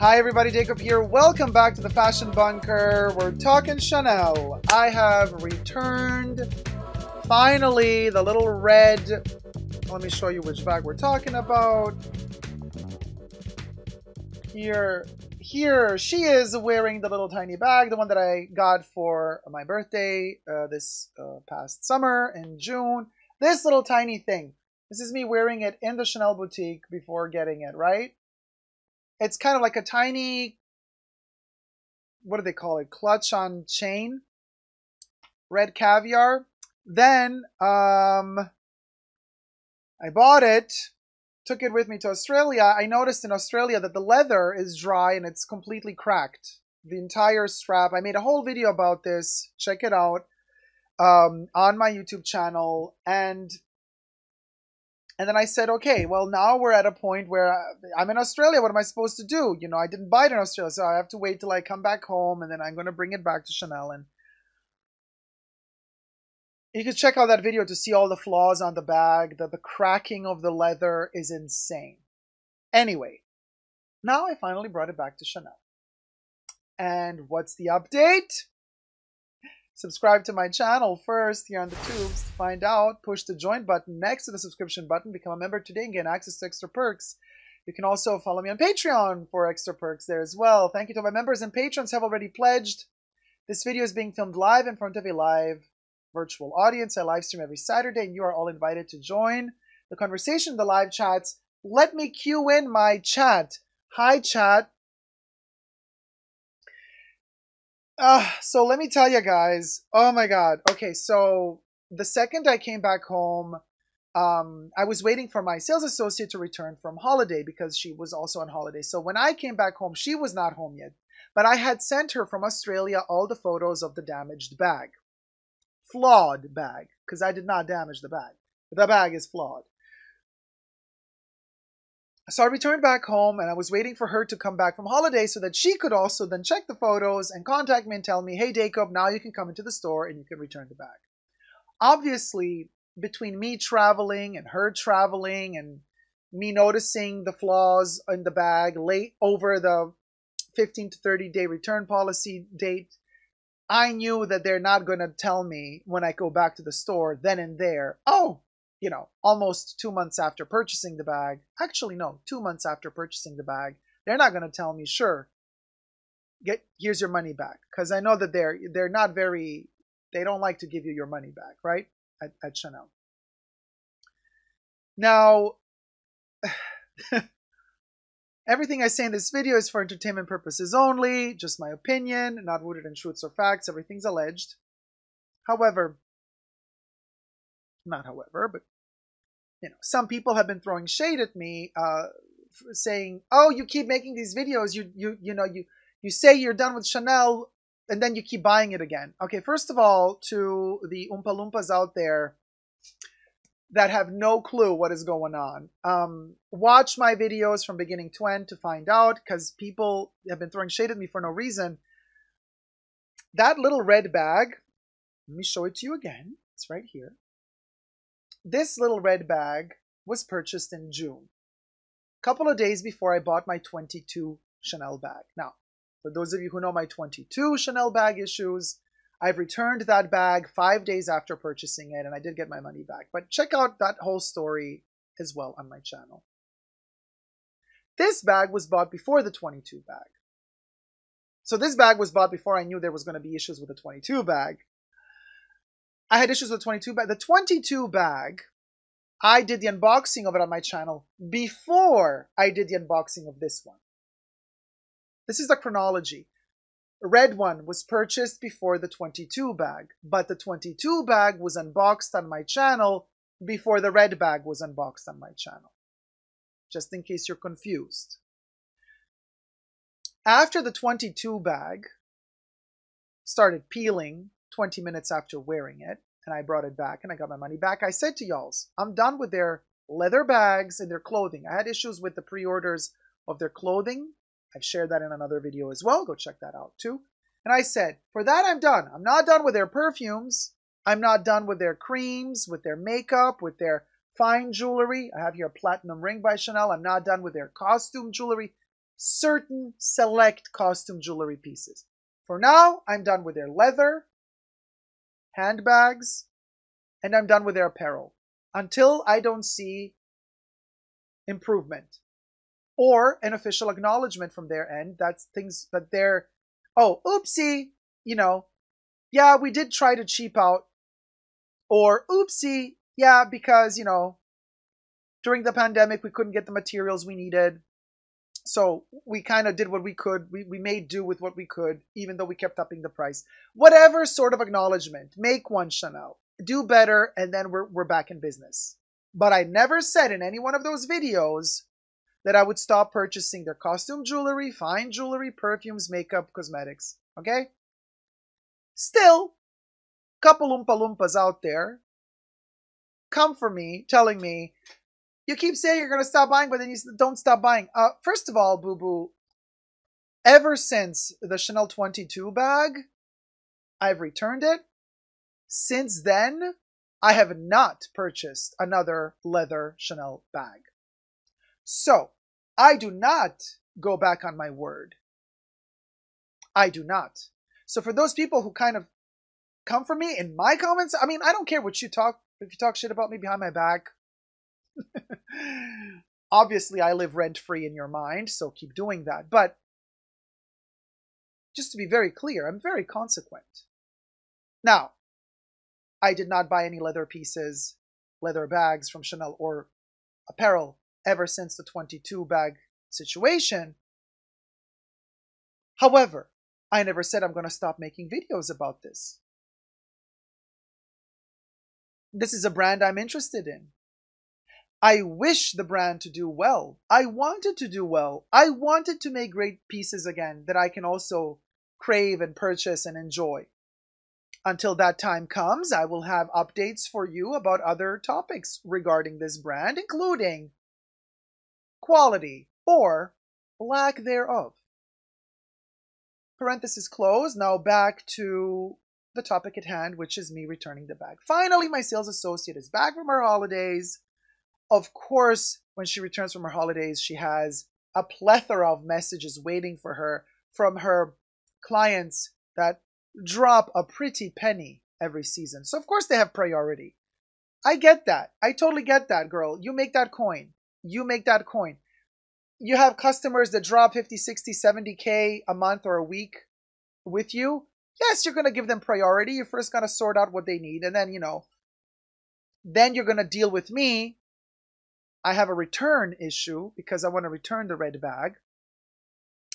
Hi everybody, Jacob here. Welcome back to the Fashion Bunker. We're talking Chanel. I have returned finally the little red. Let me show you which bag we're talking about. Here, here she is wearing the little tiny bag, the one that I got for my birthday uh, this uh, past summer in June. This little tiny thing. This is me wearing it in the Chanel boutique before getting it, right? It's kind of like a tiny what do they call it? Clutch on chain. Red caviar. Then um i bought it took it with me to australia. I noticed in australia that the leather is dry and it's completely cracked. The entire strap i made a whole video about this. Check it out um, on my youtube channel. And and then I said, okay, well, now we're at a point where I'm in Australia. What am I supposed to do? You know, I didn't buy it in Australia, so I have to wait till I come back home, and then I'm going to bring it back to Chanel. And you can check out that video to see all the flaws on the bag. That the cracking of the leather is insane. Anyway, now I finally brought it back to Chanel. And what's the update? Subscribe to my channel first here on the tubes to find out. Push the join button next to the subscription button. Become a member today and gain access to extra perks. You can also follow me on Patreon for extra perks there as well. Thank you to my members and patrons have already pledged. This video is being filmed live in front of a live virtual audience. I live stream every Saturday and you are all invited to join the conversation, the live chats. Let me cue in my chat. Hi, chat. Uh, so let me tell you guys. Oh my god. Okay, so the second I came back home, um, I was waiting for my sales associate to return from holiday because she was also on holiday. So when I came back home, she was not home yet. But I had sent her from Australia all the photos of the damaged bag. Flawed bag, because I did not damage the bag. The bag is flawed. So I returned back home and I was waiting for her to come back from holiday so that she could also then check the photos and contact me and tell me, hey, Jacob, now you can come into the store and you can return the bag. Obviously, between me traveling and her traveling and me noticing the flaws in the bag late over the 15 to 30 day return policy date, I knew that they're not going to tell me when I go back to the store then and there, oh, you know, almost two months after purchasing the bag, actually, no, two months after purchasing the bag, they're not going to tell me, sure, get here's your money back, because I know that they're they're not very, they don't like to give you your money back, right? At, at Chanel. Now, everything I say in this video is for entertainment purposes only, just my opinion, not rooted in truths or facts. Everything's alleged. However, not however, but you know, some people have been throwing shade at me, uh, saying, "Oh, you keep making these videos. You you you know you you say you're done with Chanel, and then you keep buying it again." Okay, first of all, to the Oompa Loompas out there that have no clue what is going on, um, watch my videos from beginning to end to find out, because people have been throwing shade at me for no reason. That little red bag, let me show it to you again. It's right here. This little red bag was purchased in June, a couple of days before I bought my 22 Chanel bag. Now, for those of you who know my 22 Chanel bag issues, I've returned that bag five days after purchasing it, and I did get my money back. But check out that whole story as well on my channel. This bag was bought before the 22 bag. So this bag was bought before I knew there was going to be issues with the 22 bag. I had issues with the 22 bag. The 22 bag, I did the unboxing of it on my channel before I did the unboxing of this one. This is the chronology. The red one was purchased before the 22 bag, but the 22 bag was unboxed on my channel before the red bag was unboxed on my channel. Just in case you're confused. After the 22 bag started peeling 20 minutes after wearing it, and I brought it back and I got my money back. I said to y'all's, I'm done with their leather bags and their clothing. I had issues with the pre-orders of their clothing. I've shared that in another video as well. Go check that out too. And I said, for that I'm done. I'm not done with their perfumes. I'm not done with their creams, with their makeup, with their fine jewelry. I have here a platinum ring by Chanel. I'm not done with their costume jewelry. certain select costume jewelry pieces. For now, I'm done with their leather, handbags, and I'm done with their apparel. Until I don't see improvement or an official acknowledgement from their end that's things that they're oh oopsie you know yeah we did try to cheap out or oopsie yeah because you know during the pandemic we couldn't get the materials we needed so we kind of did what we could we, we made do with what we could even though we kept upping the price whatever sort of acknowledgement make one chanel do better and then we're, we're back in business but I never said in any one of those videos that I would stop purchasing their costume jewelry, fine jewelry, perfumes, makeup, cosmetics. Okay? Still, couple Oompa Loompas out there come for me telling me, you keep saying you're going to stop buying, but then you don't stop buying. Uh, first of all, Boo Boo, ever since the Chanel 22 bag, I've returned it. Since then, I have not purchased another leather Chanel bag. So, I do not go back on my word. I do not. So for those people who kind of come for me in my comments, I mean, I don't care what you talk, if you talk shit about me behind my back. Obviously, I live rent free in your mind, so keep doing that. But just to be very clear, I'm very consequent. Now, I did not buy any leather pieces, leather bags from Chanel or apparel ever since the 22 bag situation. However, I never said I'm going to stop making videos about this. This is a brand I'm interested in. I wish the brand to do well. I wanted to do well. I wanted to make great pieces again that I can also crave and purchase and enjoy. Until that time comes, I will have updates for you about other topics regarding this brand, including quality or lack thereof. Parenthesis closed. Now back to the topic at hand, which is me returning the bag. Finally, my sales associate is back from her holidays. Of course, when she returns from her holidays, she has a plethora of messages waiting for her from her clients that drop a pretty penny every season. So, of course, they have priority. I get that. I totally get that, girl. You make that coin. You make that coin. You have customers that drop 50, 60, 70K a month or a week with you. Yes, you're going to give them priority. You're first going to sort out what they need. And then, you know, then you're going to deal with me. I have a return issue because I want to return the red bag.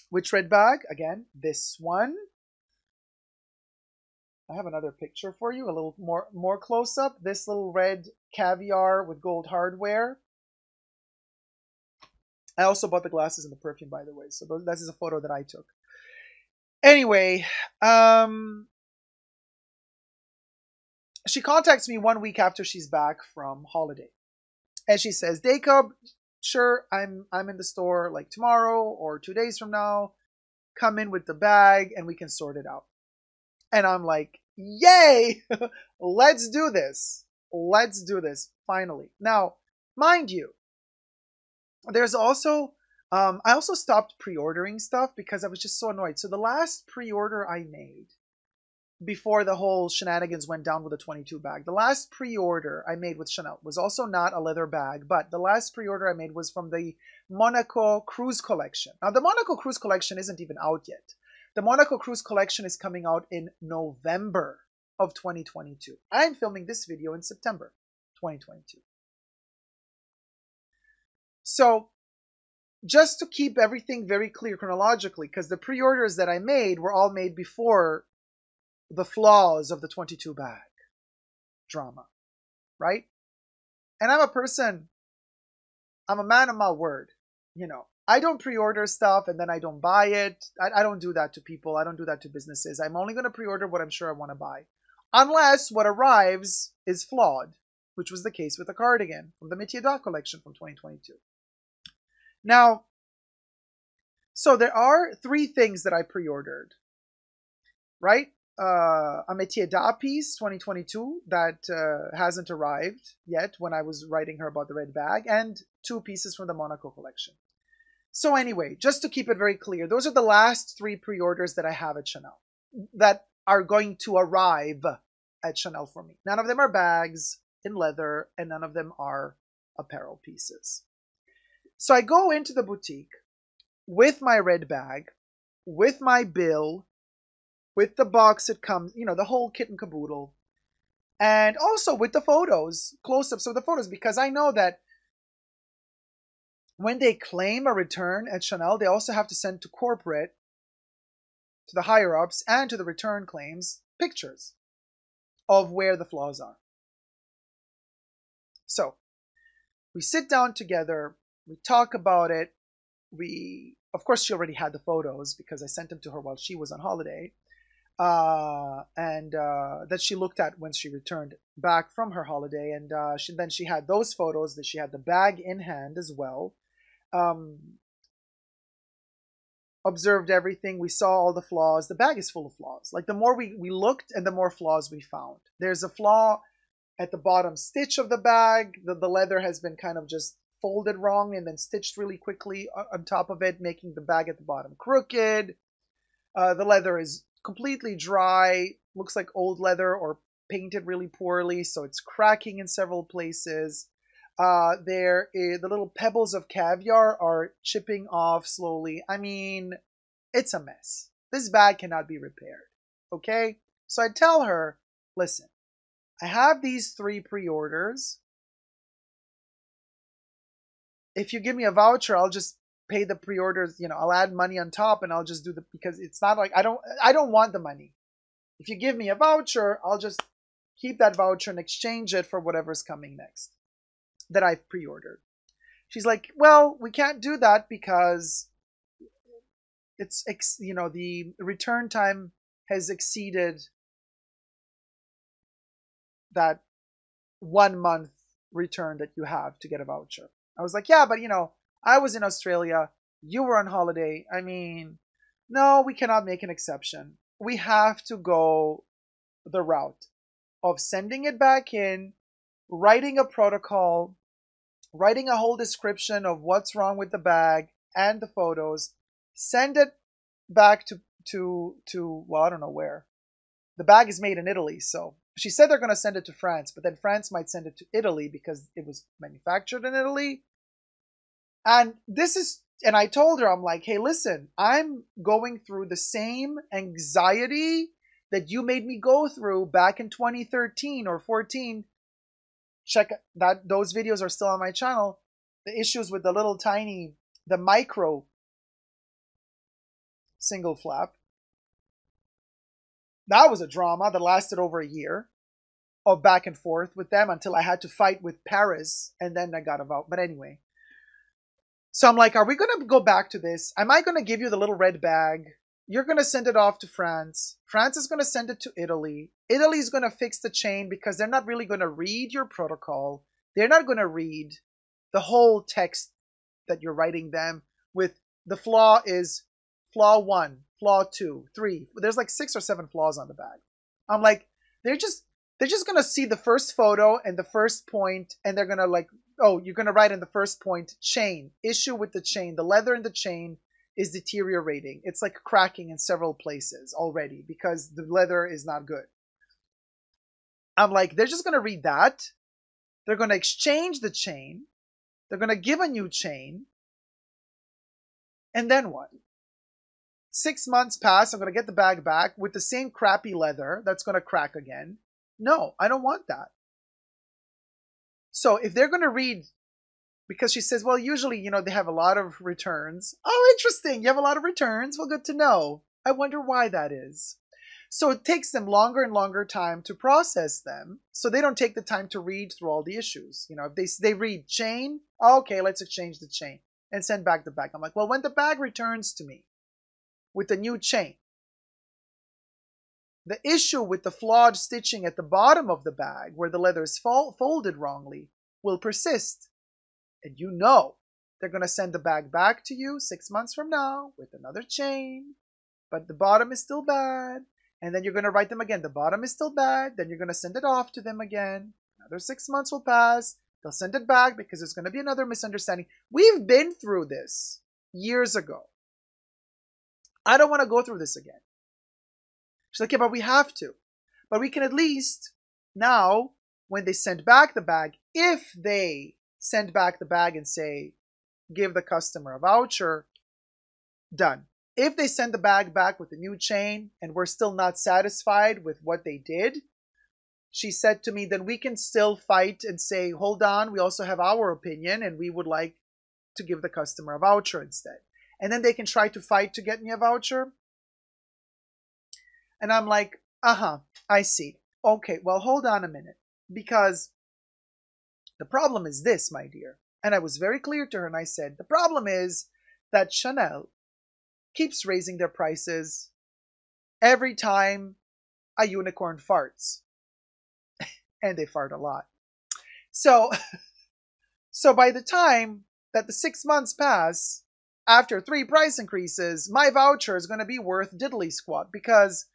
Which red bag? Again, this one. I have another picture for you, a little more more close up. This little red caviar with gold hardware. I also bought the glasses and the perfume, by the way. So this is a photo that I took. Anyway, um, she contacts me one week after she's back from holiday, and she says, "Jacob, sure, I'm I'm in the store like tomorrow or two days from now. Come in with the bag, and we can sort it out." And I'm like, yay! Let's do this. Let's do this, finally. Now, mind you, there's also, um, I also stopped pre ordering stuff because I was just so annoyed. So the last pre order I made before the whole shenanigans went down with the 22 bag, the last pre order I made with Chanel was also not a leather bag, but the last pre order I made was from the Monaco Cruise Collection. Now, the Monaco Cruise Collection isn't even out yet. The Monaco Cruise Collection is coming out in November of 2022. I'm filming this video in September 2022. So, just to keep everything very clear chronologically, because the pre orders that I made were all made before the flaws of the 22 bag drama, right? And I'm a person, I'm a man of my word, you know. I don't pre-order stuff and then I don't buy it. I, I don't do that to people. I don't do that to businesses. I'm only going to pre-order what I'm sure I want to buy, unless what arrives is flawed, which was the case with the cardigan from the Métier d'Art collection from 2022. Now, so there are three things that I pre-ordered, right? Uh, a Métier d'Art piece 2022 that uh, hasn't arrived yet when I was writing her about the red bag, and two pieces from the Monaco collection. So anyway, just to keep it very clear, those are the last three pre-orders that I have at Chanel that are going to arrive at Chanel for me. None of them are bags in leather, and none of them are apparel pieces. So I go into the boutique with my red bag, with my bill, with the box it comes, you know, the whole kit and caboodle, and also with the photos, close ups of the photos, because I know that when they claim a return at Chanel, they also have to send to corporate, to the higher ups, and to the return claims pictures of where the flaws are. So we sit down together, we talk about it. We, of course, she already had the photos because I sent them to her while she was on holiday, uh, and uh, that she looked at when she returned back from her holiday. And uh, she, then she had those photos that she had the bag in hand as well. Um, observed everything. We saw all the flaws. The bag is full of flaws. Like the more we, we looked and the more flaws we found. There's a flaw at the bottom stitch of the bag. The, the leather has been kind of just folded wrong and then stitched really quickly on top of it, making the bag at the bottom crooked. Uh, the leather is completely dry, looks like old leather or painted really poorly, so it's cracking in several places. Uh, there, is, the little pebbles of caviar are chipping off slowly. I mean, it's a mess. This bag cannot be repaired. Okay? So I tell her, listen, I have these three pre orders. If you give me a voucher, I'll just pay the pre orders. You know, I'll add money on top and I'll just do the because it's not like I don't I don't want the money. If you give me a voucher, I'll just keep that voucher and exchange it for whatever's coming next that I've pre-ordered. She's like, well, we can't do that because it's ex- you know the return time has exceeded that one month return that you have to get a voucher. I was like, yeah, but you know, I was in Australia, you were on holiday. I mean, no, we cannot make an exception. We have to go the route of sending it back in, writing a protocol, writing a whole description of what's wrong with the bag and the photos, send it back to to to well, I don't know where. The bag is made in Italy, so she said they're going to send it to France, but then France might send it to Italy because it was manufactured in Italy. And this is and I told her I'm like, "Hey, listen, I'm going through the same anxiety that you made me go through back in 2013 or 14 check that those videos are still on my channel the issues with the little tiny the micro single flap that was a drama that lasted over a year of back and forth with them until I had to fight with Paris and then I got a vote. But anyway. So I'm like, are we gonna go back to this? Am I gonna give you the little red bag? You're gonna send it off to France. France is gonna send it to Italy. Italy's going to fix the chain because they're not really going to read your protocol. They're not going to read the whole text that you're writing them with the flaw is flaw one, flaw two, three. There's like six or seven flaws on the bag. I'm like, they're just they're just gonna see the first photo and the first point, and they're gonna like, oh, you're gonna write in the first point chain issue with the chain. The leather in the chain is deteriorating. It's like cracking in several places already because the leather is not good. I'm like, they're just going to read that. They're going to exchange the chain. They're going to give a new chain. And then what? Six months pass. I'm going to get the bag back with the same crappy leather that's going to crack again. No, I don't want that. So if they're going to read, because she says, well, usually, you know, they have a lot of returns. Oh, interesting. You have a lot of returns. Well, good to know. I wonder why that is. So it takes them longer and longer time to process them. So they don't take the time to read through all the issues. You know, if they they read chain, oh, okay, let's exchange the chain and send back the bag. I'm like, well, when the bag returns to me with the new chain, the issue with the flawed stitching at the bottom of the bag, where the leather is fol- folded wrongly, will persist. And you know they're going to send the bag back to you six months from now with another chain, but the bottom is still bad and then you're going to write them again. The bottom is still bad. Then you're going to send it off to them again. Another six months will pass. They'll send it back because there's going to be another misunderstanding. We've been through this. years ago. I don't want to go through this again. She's like, yeah, but we have to. But we can at least now, when they send back the bag, if they send back the bag and say, give the customer a voucher, done. If they send the bag back with a new chain and we're still not satisfied with what they did, she said to me, then we can still fight and say, hold on, we also have our opinion and we would like to give the customer a voucher instead. And then they can try to fight to get me a voucher. And I'm like, uh huh, I see. Okay, well, hold on a minute. Because the problem is this, my dear. And I was very clear to her and I said, the problem is that Chanel keeps raising their prices every time a unicorn farts. and they fart a lot. So, so by the time that the six months pass, after three price increases, my voucher is going to be worth diddly squat because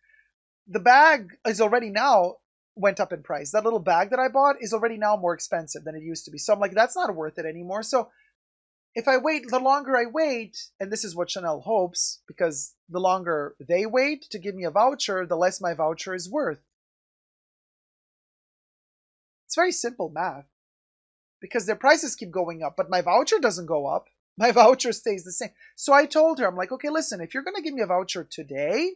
the bag is already now went up in price. That little bag that I bought is already now more expensive than it used to be. So I'm like, that's not worth it anymore. So if I wait, the longer I wait, and this is what Chanel hopes, because the longer they wait to give me a voucher, the less my voucher is worth. It's very simple math because their prices keep going up, but my voucher doesn't go up. My voucher stays the same. So I told her, I'm like, okay, listen, if you're going to give me a voucher today,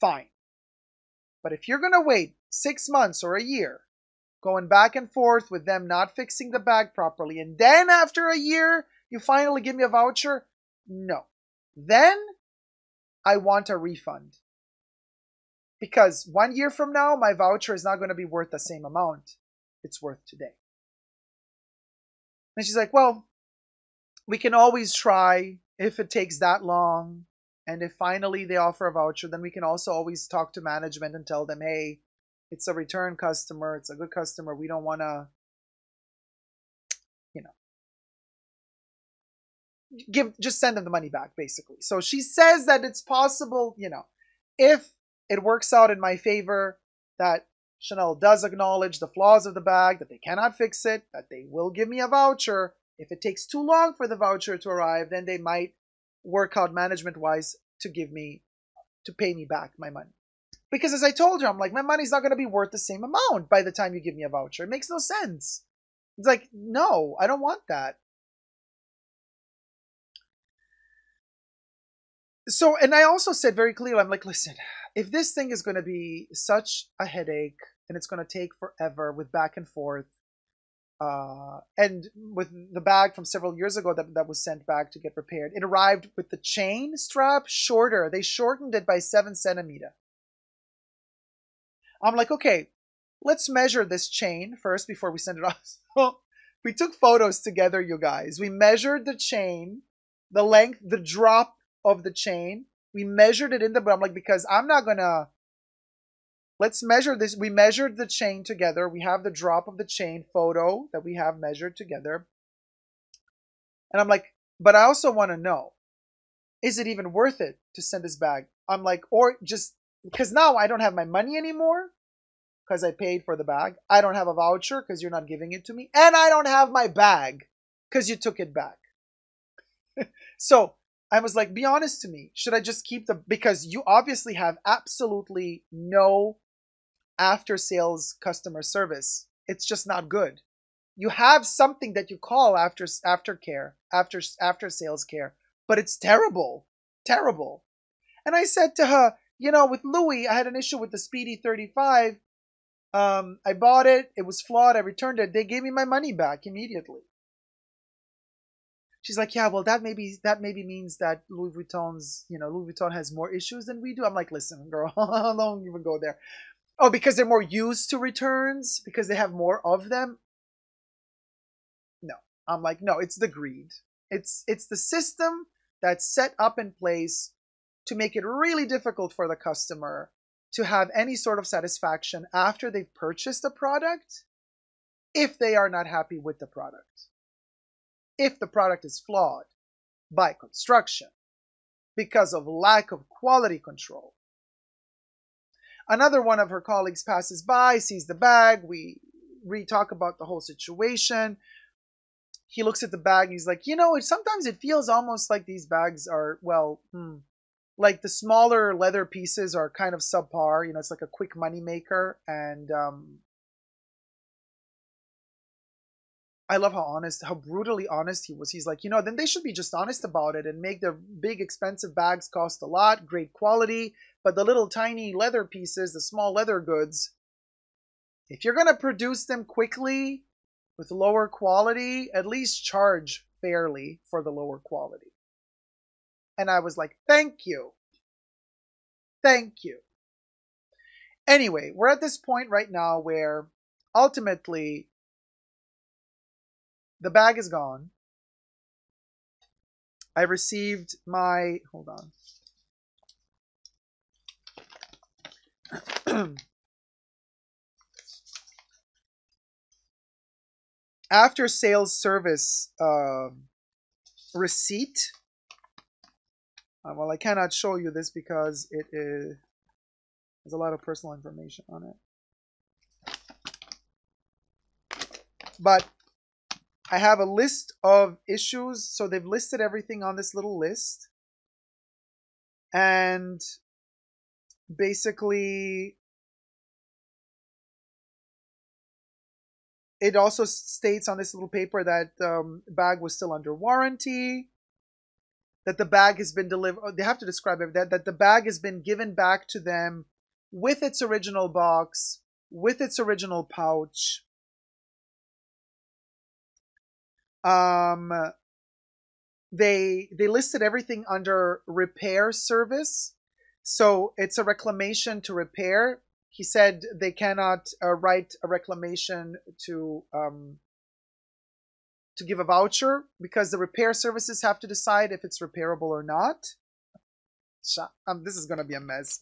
fine. But if you're going to wait six months or a year, going back and forth with them not fixing the bag properly, and then after a year, you finally give me a voucher, no. Then I want a refund. Because one year from now, my voucher is not going to be worth the same amount it's worth today. And she's like, well, we can always try if it takes that long. And if finally they offer a voucher, then we can also always talk to management and tell them, hey, it's a return customer, it's a good customer. We don't want to, you know, give just send them the money back, basically. So she says that it's possible, you know, if it works out in my favor, that Chanel does acknowledge the flaws of the bag, that they cannot fix it, that they will give me a voucher. If it takes too long for the voucher to arrive, then they might work out management wise to give me to pay me back my money. Because as I told you, I'm like, my money's not going to be worth the same amount by the time you give me a voucher. It makes no sense. It's like, no, I don't want that. So, and I also said very clearly, I'm like, listen, if this thing is going to be such a headache and it's going to take forever with back and forth, uh, and with the bag from several years ago that, that was sent back to get repaired, it arrived with the chain strap shorter. They shortened it by seven centimeter. I'm like, okay, let's measure this chain first before we send it off. we took photos together, you guys. We measured the chain, the length, the drop of the chain. We measured it in the, but I'm like, because I'm not gonna Let's measure this. We measured the chain together. We have the drop of the chain photo that we have measured together. And I'm like, but I also want to know, is it even worth it to send this bag? I'm like, or just because now I don't have my money anymore because I paid for the bag. I don't have a voucher because you're not giving it to me. And I don't have my bag because you took it back. so I was like, be honest to me. Should I just keep the, because you obviously have absolutely no after sales customer service. It's just not good. You have something that you call after after care, after after sales care, but it's terrible, terrible. And I said to her, you know, with Louis, I had an issue with the Speedy 35. Um, I bought it, it was flawed, I returned it. They gave me my money back immediately. She's like, yeah, well, that maybe that maybe means that Louis Vuitton's, you know, Louis Vuitton has more issues than we do. I'm like, listen, girl, don't even go there. Oh, because they're more used to returns? Because they have more of them? No. I'm like, no, it's the greed. It's it's the system that's set up in place to make it really difficult for the customer to have any sort of satisfaction after they've purchased a product if they are not happy with the product. If the product is flawed by construction because of lack of quality control, Another one of her colleagues passes by, sees the bag. We re talk about the whole situation. he looks at the bag. and he's like, you know, it sometimes it feels almost like these bags are well, hmm, like the smaller leather pieces are kind of subpar. You know, it's like a quick money maker, and um, I love how honest, how brutally honest he was. He's like, you know, then they should be just honest about it and make their big expensive bags cost a lot, great quality, but the little tiny leather pieces, the small leather goods, if you're going to produce them quickly with lower quality, at least charge fairly for the lower quality. And I was like, thank you. Thank you. Anyway, we're at this point right now where ultimately the bag is gone. I received my, hold on. After sales service uh, receipt. Uh, well, I cannot show you this because it is there's a lot of personal information on it. But I have a list of issues. So they've listed everything on this little list. And basically, it also states on this little paper that um, bag was still under warranty. That the bag has been delivered. They have to describe it. That, that the bag has been given back to them with its original box, with its original pouch, um, they they listed everything under repair service. So it's a reclamation to repair. He said they cannot uh, write a reclamation to um, to give a voucher because the repair services have to decide if it's repairable or not. Um, this is going to be a mess.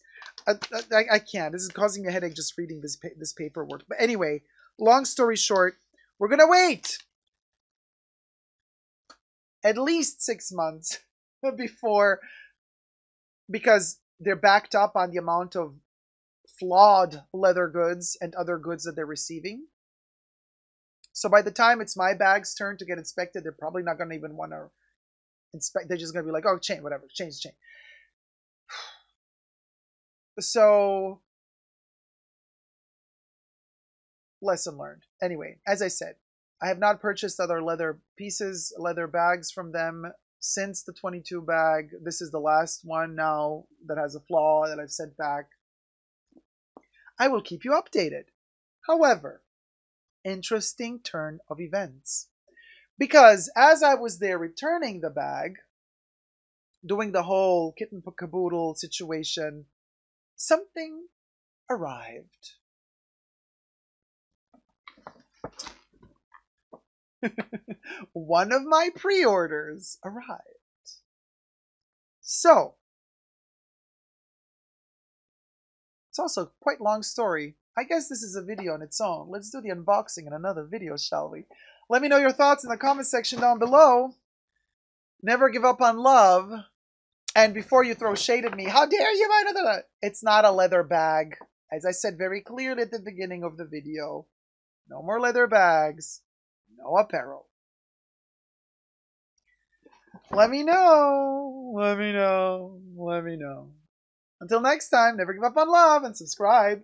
I, I, I, can't. This is causing me a headache just reading this pa this paperwork. But anyway, long story short, we're going to wait at least six months before because they're backed up on the amount of flawed leather goods and other goods that they're receiving. So by the time it's my bag's turn to get inspected, they're probably not going to even want to inspect. They're just going to be like, oh, chain, whatever, change, chain. So, lesson learned. Anyway, as I said, I have not purchased other leather pieces, leather bags from them since the 22 bag. This is the last one now that has a flaw that I've sent back. I will keep you updated. However, interesting turn of events. Because as I was there returning the bag, doing the whole kitten caboodle situation, something arrived. one of my pre-orders arrived. So, it's also quite long story. I guess this is a video on its own. Let's do the unboxing in another video, shall we? Let me know your thoughts in the comment section down below. Never give up on love. And before you throw shade at me, how dare you? It's not a leather bag. As I said very clearly at the beginning of the video, no more leather bags no apparel. Let me know. Let me know. Let me know. Until next time, never give up on love and subscribe.